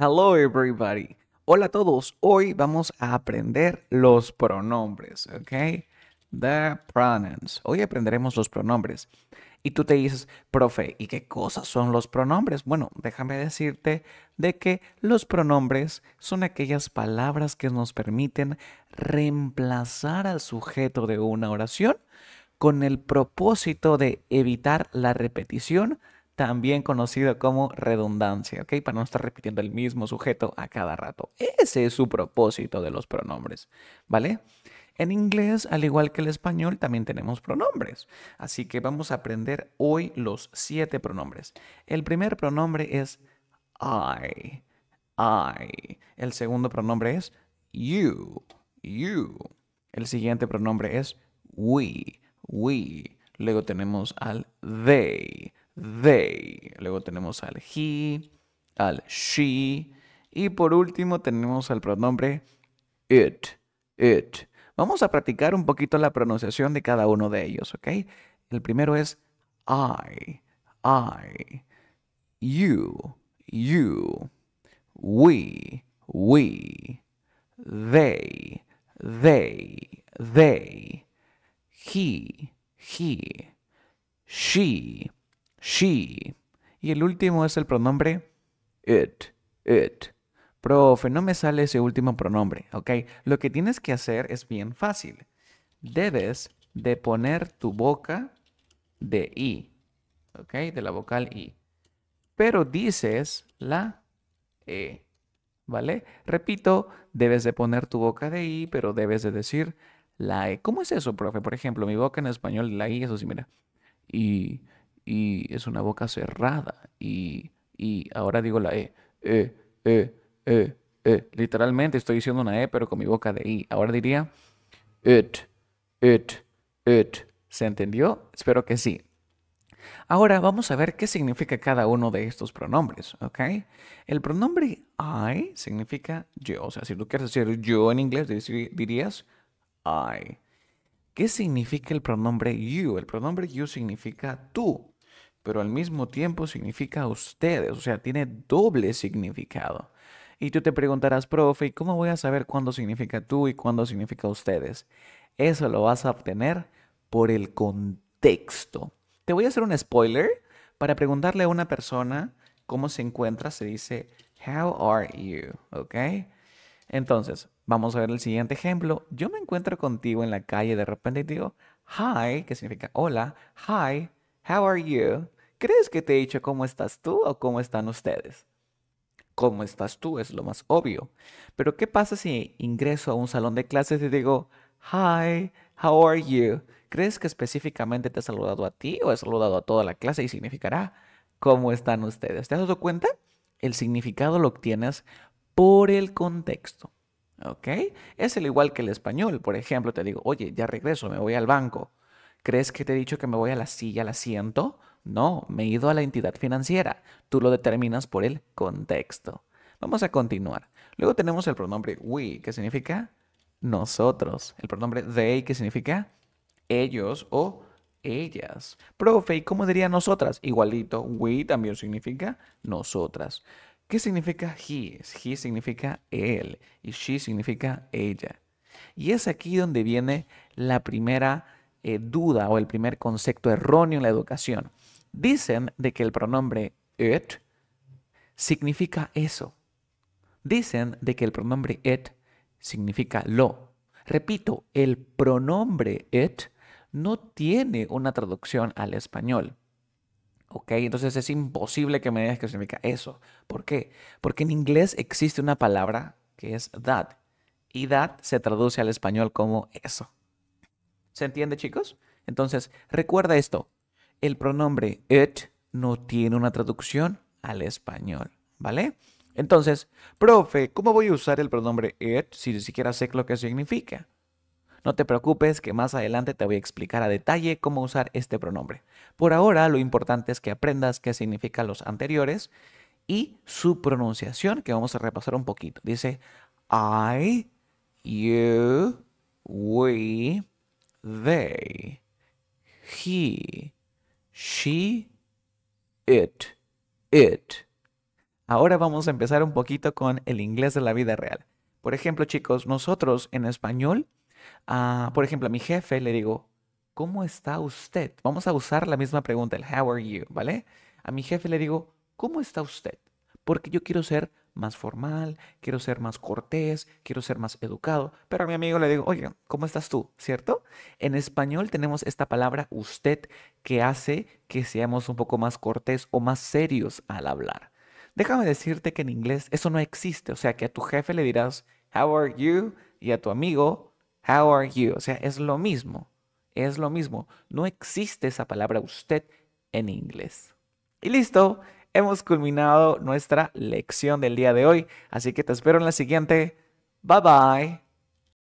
Hello everybody. Hola a todos. Hoy vamos a aprender los pronombres, ¿ok? The pronouns. Hoy aprenderemos los pronombres. Y tú te dices, profe, ¿y qué cosas son los pronombres? Bueno, déjame decirte de que los pronombres son aquellas palabras que nos permiten reemplazar al sujeto de una oración con el propósito de evitar la repetición también conocido como redundancia, ¿ok? Para no estar repitiendo el mismo sujeto a cada rato. Ese es su propósito de los pronombres, ¿vale? En inglés, al igual que el español, también tenemos pronombres. Así que vamos a aprender hoy los siete pronombres. El primer pronombre es I, I. El segundo pronombre es you, you. El siguiente pronombre es we, we. Luego tenemos al they, they. Luego tenemos al he, al she. Y por último tenemos al pronombre it, it. Vamos a practicar un poquito la pronunciación de cada uno de ellos, ¿ok? El primero es I, I. You, you. We, we. They, they, they. He, he. She, she. Y el último es el pronombre it, it. Profe, no me sale ese último pronombre, ¿ok? Lo que tienes que hacer es bien fácil. Debes de poner tu boca de I, ¿ok? De la vocal I. Pero dices la E, ¿vale? Repito, debes de poner tu boca de I, pero debes de decir la E. ¿Cómo es eso, profe? Por ejemplo, mi boca en español, la I, eso sí, mira. Y y es una boca cerrada. Y, y ahora digo la E. E, E, E, E. Literalmente estoy diciendo una E, pero con mi boca de I. Ahora diría it, it, it. ¿Se entendió? Espero que sí. Ahora vamos a ver qué significa cada uno de estos pronombres, ¿ok? El pronombre I significa yo. O sea, si tú quieres decir yo en inglés, dirías I. ¿Qué significa el pronombre you? El pronombre you significa tú pero al mismo tiempo significa ustedes, o sea, tiene doble significado. Y tú te preguntarás, profe, ¿y cómo voy a saber cuándo significa tú y cuándo significa ustedes? Eso lo vas a obtener por el contexto. Te voy a hacer un spoiler. Para preguntarle a una persona cómo se encuentra, se dice, How are you? ¿Ok? Entonces, vamos a ver el siguiente ejemplo. Yo me encuentro contigo en la calle, de repente digo, Hi, que significa hola. Hi, how are you? ¿Crees que te he dicho cómo estás tú o cómo están ustedes? ¿Cómo estás tú? Es lo más obvio. Pero ¿qué pasa si ingreso a un salón de clases y digo, Hi, how are you? ¿Crees que específicamente te he saludado a ti o he saludado a toda la clase y significará cómo están ustedes? ¿Te has dado cuenta? El significado lo obtienes por el contexto. ¿Ok? Es el igual que el español. Por ejemplo, te digo, oye, ya regreso, me voy al banco. ¿Crees que te he dicho que me voy a la silla, al asiento? No, me he ido a la entidad financiera. Tú lo determinas por el contexto. Vamos a continuar. Luego tenemos el pronombre we, que significa nosotros. El pronombre they, que significa ellos o ellas. Profe, ¿y cómo diría nosotras? Igualito, we también significa nosotras. ¿Qué significa he? He significa él y she significa ella. Y es aquí donde viene la primera eh, duda o el primer concepto erróneo en la educación. Dicen de que el pronombre it significa eso. Dicen de que el pronombre it significa lo. Repito, el pronombre it no tiene una traducción al español. ¿Ok? Entonces es imposible que me digas que significa eso. ¿Por qué? Porque en inglés existe una palabra que es that. Y that se traduce al español como eso. ¿Se entiende, chicos? Entonces, recuerda esto el pronombre it no tiene una traducción al español, ¿vale? Entonces, profe, ¿cómo voy a usar el pronombre it si ni siquiera sé lo que significa? No te preocupes que más adelante te voy a explicar a detalle cómo usar este pronombre. Por ahora lo importante es que aprendas qué significan los anteriores y su pronunciación que vamos a repasar un poquito. Dice I, you, we, they, he, she, it, it. Ahora vamos a empezar un poquito con el inglés de la vida real. Por ejemplo, chicos, nosotros en español, ah, por ejemplo, a mi jefe le digo, ¿cómo está usted? Vamos a usar la misma pregunta, el how are you, ¿vale? A mi jefe le digo, ¿cómo está usted? Porque yo quiero ser más formal, quiero ser más cortés, quiero ser más educado, pero a mi amigo le digo, oye, ¿cómo estás tú? ¿Cierto? En español tenemos esta palabra usted que hace que seamos un poco más cortés o más serios al hablar. Déjame decirte que en inglés eso no existe, o sea que a tu jefe le dirás, how are you? Y a tu amigo, how are you? O sea, es lo mismo, es lo mismo. No existe esa palabra usted en inglés. Y listo, hemos culminado nuestra lección del día de hoy, así que te espero en la siguiente. Bye bye.